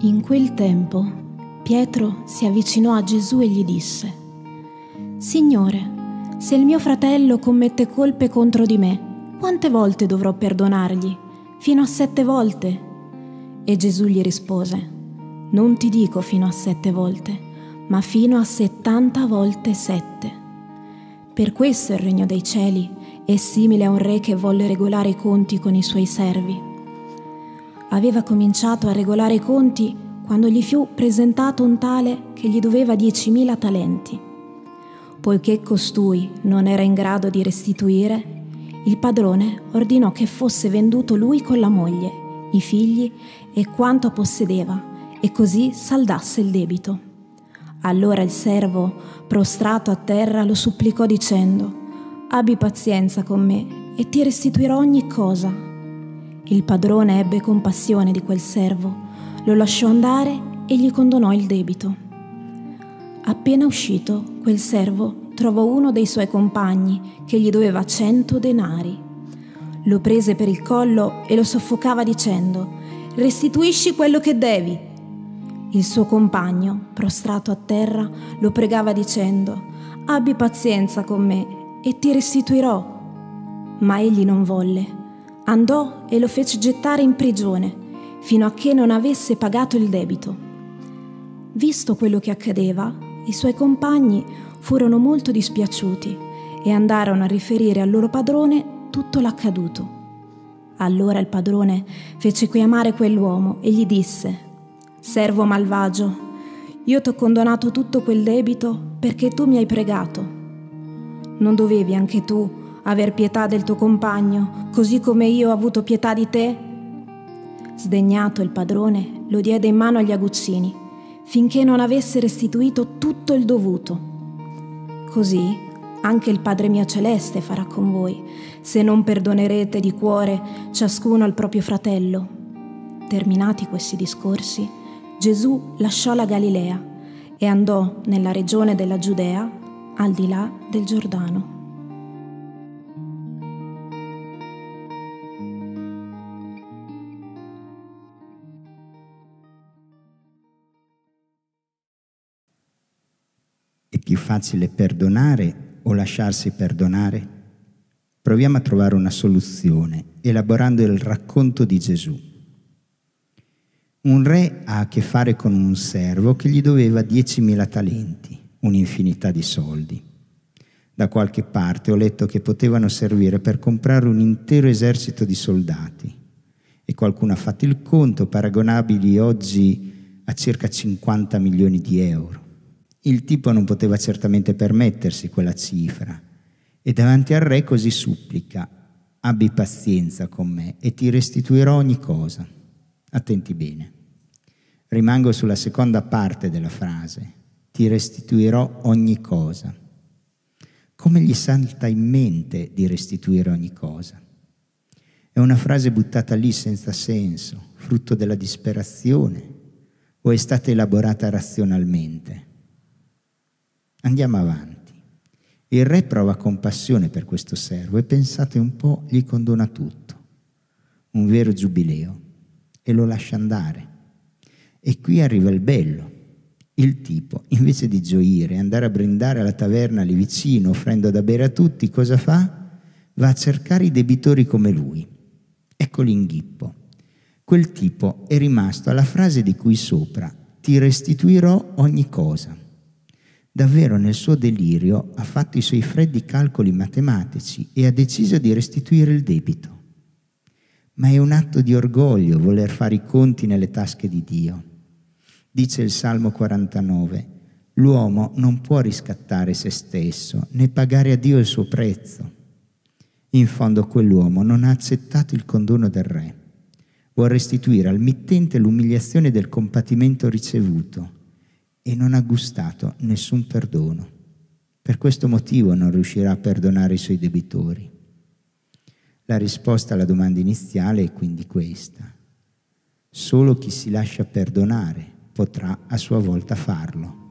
In quel tempo Pietro si avvicinò a Gesù e gli disse, Signore, se il mio fratello commette colpe contro di me, quante volte dovrò perdonargli? Fino a sette volte? E Gesù gli rispose, Non ti dico fino a sette volte, ma fino a settanta volte sette. Per questo il regno dei cieli è simile a un re che volle regolare i conti con i suoi servi aveva cominciato a regolare i conti quando gli fu presentato un tale che gli doveva diecimila talenti. Poiché costui non era in grado di restituire, il padrone ordinò che fosse venduto lui con la moglie, i figli e quanto possedeva, e così saldasse il debito. Allora il servo, prostrato a terra, lo supplicò dicendo, Abbi pazienza con me e ti restituirò ogni cosa. Il padrone ebbe compassione di quel servo, lo lasciò andare e gli condonò il debito. Appena uscito, quel servo trovò uno dei suoi compagni che gli doveva cento denari. Lo prese per il collo e lo soffocava dicendo, restituisci quello che devi. Il suo compagno, prostrato a terra, lo pregava dicendo, abbi pazienza con me e ti restituirò. Ma egli non volle Andò e lo fece gettare in prigione fino a che non avesse pagato il debito. Visto quello che accadeva, i suoi compagni furono molto dispiaciuti e andarono a riferire al loro padrone tutto l'accaduto. Allora il padrone fece chiamare quell'uomo e gli disse, Servo malvagio, io ti ho condonato tutto quel debito perché tu mi hai pregato. Non dovevi anche tu aver pietà del tuo compagno, così come io ho avuto pietà di te? Sdegnato il padrone lo diede in mano agli aguzzini, finché non avesse restituito tutto il dovuto. Così anche il Padre mio celeste farà con voi, se non perdonerete di cuore ciascuno al proprio fratello. Terminati questi discorsi, Gesù lasciò la Galilea e andò nella regione della Giudea, al di là del Giordano. più facile perdonare o lasciarsi perdonare? Proviamo a trovare una soluzione elaborando il racconto di Gesù. Un re ha a che fare con un servo che gli doveva 10.000 talenti, un'infinità di soldi. Da qualche parte ho letto che potevano servire per comprare un intero esercito di soldati e qualcuno ha fatto il conto paragonabili oggi a circa 50 milioni di euro. Il tipo non poteva certamente permettersi quella cifra e davanti al re così supplica, abbi pazienza con me e ti restituirò ogni cosa. Attenti bene. Rimango sulla seconda parte della frase, ti restituirò ogni cosa. Come gli salta in mente di restituire ogni cosa? È una frase buttata lì senza senso, frutto della disperazione, o è stata elaborata razionalmente? Andiamo avanti. Il re prova compassione per questo servo e pensate un po', gli condona tutto. Un vero giubileo e lo lascia andare. E qui arriva il bello. Il tipo, invece di gioire e andare a brindare alla taverna lì vicino, offrendo da bere a tutti, cosa fa? Va a cercare i debitori come lui. Ecco l'inghippo. Quel tipo è rimasto alla frase di cui sopra, ti restituirò ogni cosa. Davvero nel suo delirio ha fatto i suoi freddi calcoli matematici e ha deciso di restituire il debito. Ma è un atto di orgoglio voler fare i conti nelle tasche di Dio. Dice il Salmo 49, l'uomo non può riscattare se stesso né pagare a Dio il suo prezzo. In fondo quell'uomo non ha accettato il condono del re. Vuol restituire al mittente l'umiliazione del compatimento ricevuto e non ha gustato nessun perdono. Per questo motivo non riuscirà a perdonare i suoi debitori. La risposta alla domanda iniziale è quindi questa. Solo chi si lascia perdonare potrà a sua volta farlo.